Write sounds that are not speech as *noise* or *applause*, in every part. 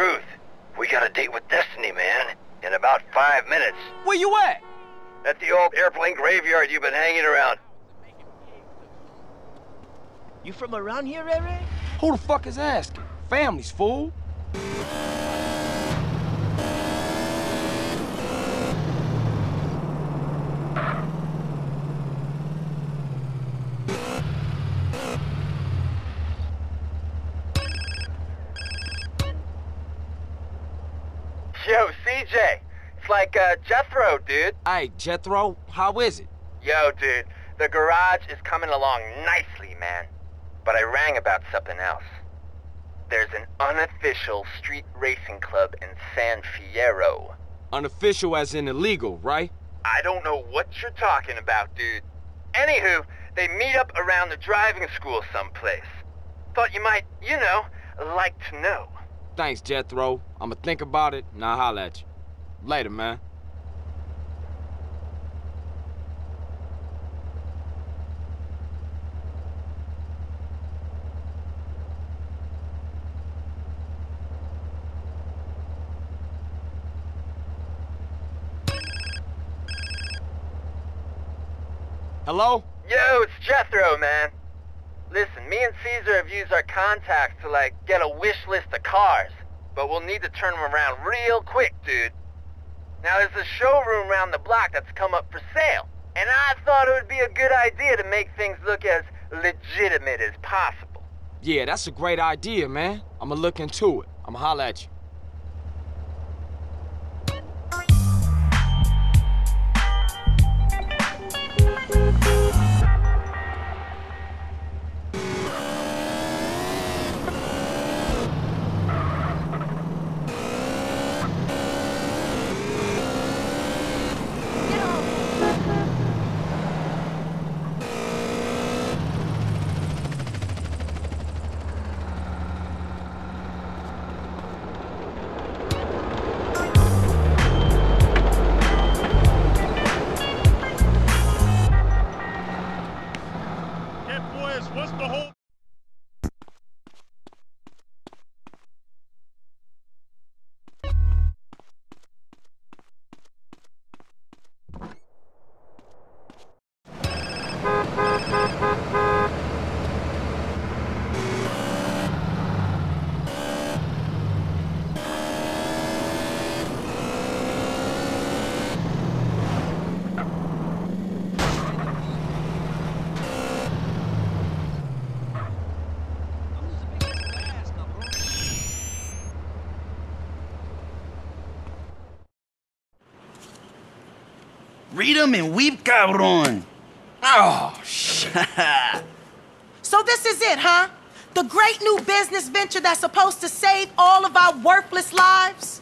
truth. We got a date with Destiny, man. In about five minutes. Where you at? At the old airplane graveyard you've been hanging around. You from around here, Eric? Who the fuck is asking? Families, fool. Yo, CJ. It's like, uh, Jethro, dude. Hey, Jethro, how is it? Yo, dude. The garage is coming along nicely, man. But I rang about something else. There's an unofficial street racing club in San Fierro. Unofficial as in illegal, right? I don't know what you're talking about, dude. Anywho, they meet up around the driving school someplace. Thought you might, you know, like to know. Thanks, Jethro. I'ma think about it, and I'll holler at you. Later, man. Hello? Yo, it's Jethro, man. Listen, me and Caesar have used our contacts to, like, get a wish list of cars. But we'll need to turn them around real quick, dude. Now, there's a showroom around the block that's come up for sale. And I thought it would be a good idea to make things look as legitimate as possible. Yeah, that's a great idea, man. I'ma look into it. I'ma holler at you. Read 'em and weep, cabron. Oh, shit. *laughs* So this is it, huh? The great new business venture that's supposed to save all of our worthless lives?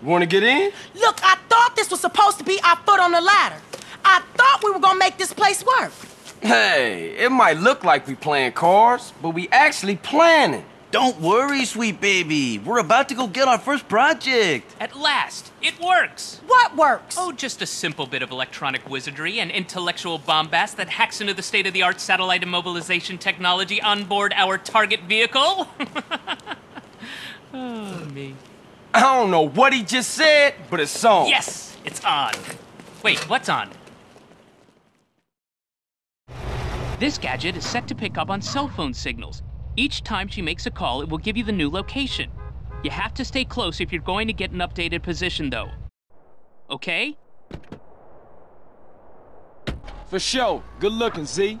You wanna get in? Look, I thought this was supposed to be our foot on the ladder. I thought we were gonna make this place work. Hey, it might look like we playing cards, but we actually planning. Don't worry, sweet baby. We're about to go get our first project. At last, it works! What works? Oh, just a simple bit of electronic wizardry and intellectual bombast that hacks into the state of the art satellite immobilization technology on board our target vehicle. *laughs* oh, me. I don't know what he just said, but it's on. Yes, it's on. Wait, what's on? This gadget is set to pick up on cell phone signals. Each time she makes a call, it will give you the new location. You have to stay close if you're going to get an updated position, though. Okay? For sure. Good looking, Z.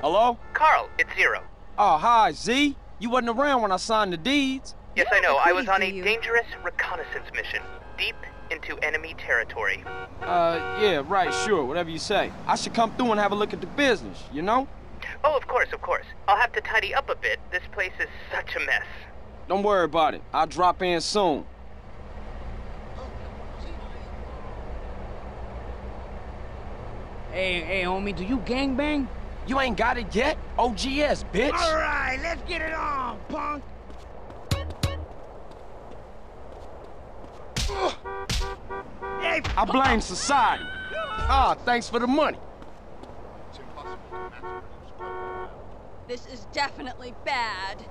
Hello? Carl, it's Zero. Oh, hi, Z. You wasn't around when I signed the deeds. Yes, I know. I was on a you. dangerous reconnaissance mission, deep into enemy territory. Uh, yeah, right, sure, whatever you say. I should come through and have a look at the business, you know? Oh, of course, of course. I'll have to tidy up a bit. This place is such a mess. Don't worry about it. I'll drop in soon. Hey, hey, homie, do you gangbang? You ain't got it yet? OGS, bitch. All right, let's get it on, punk. Hey, I blame society. Ah, thanks for the money. This is definitely bad.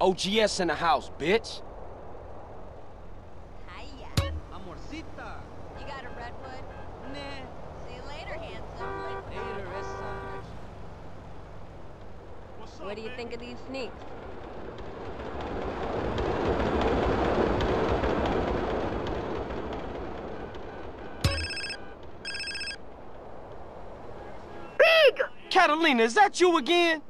OGS in the house, bitch. Hiya. Amorcita. You got a redwood? Nah. See you later, handsome. Later, esa. What's What do you man? think of these sneaks? Catalina, is that you again?